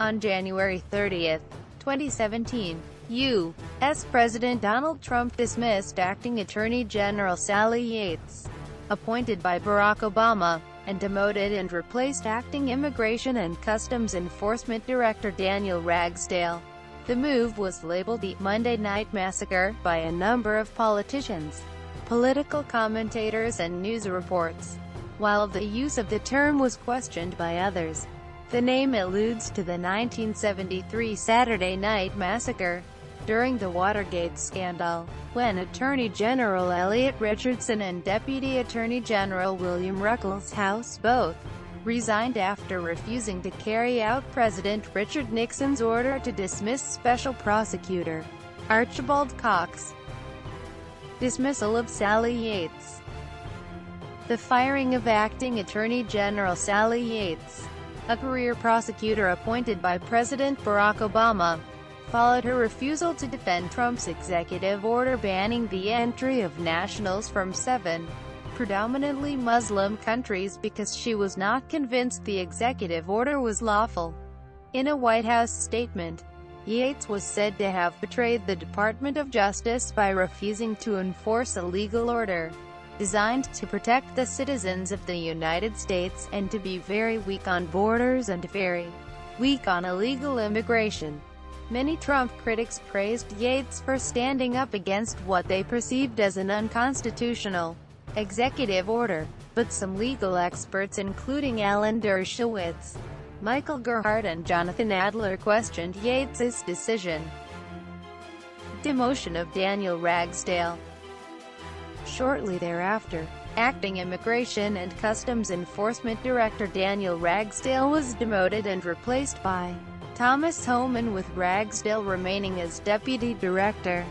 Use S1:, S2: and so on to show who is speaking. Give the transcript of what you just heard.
S1: On January 30, 2017, U.S. President Donald Trump dismissed acting Attorney General Sally Yates, appointed by Barack Obama, and demoted and replaced acting Immigration and Customs Enforcement Director Daniel Ragsdale. The move was labeled the Monday Night Massacre by a number of politicians, political commentators and news reports, while the use of the term was questioned by others. The name alludes to the 1973 Saturday Night Massacre, during the Watergate scandal, when Attorney General Elliot Richardson and Deputy Attorney General William Ruckelshaus House both resigned after refusing to carry out President Richard Nixon's order to dismiss Special Prosecutor Archibald Cox. Dismissal of Sally Yates The firing of Acting Attorney General Sally Yates, a career prosecutor appointed by President Barack Obama, followed her refusal to defend Trump's executive order banning the entry of nationals from seven predominantly Muslim countries because she was not convinced the executive order was lawful. In a White House statement, Yates was said to have betrayed the Department of Justice by refusing to enforce a legal order designed to protect the citizens of the United States, and to be very weak on borders and very weak on illegal immigration. Many Trump critics praised Yates for standing up against what they perceived as an unconstitutional executive order, but some legal experts including Alan Dershowitz, Michael Gerhardt and Jonathan Adler questioned Yates's decision. Demotion of Daniel Ragsdale Shortly thereafter, Acting Immigration and Customs Enforcement Director Daniel Ragsdale was demoted and replaced by Thomas Homan with Ragsdale remaining as Deputy Director.